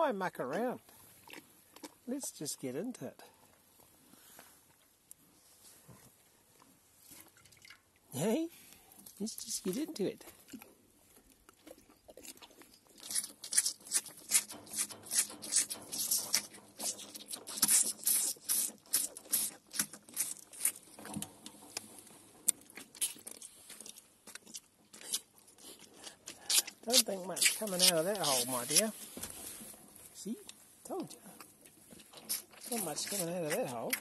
Why muck around? Let's just get into it. Hey, let's just get into it. Don't think much coming out of that hole, my dear. Told you. So much coming out of that hole.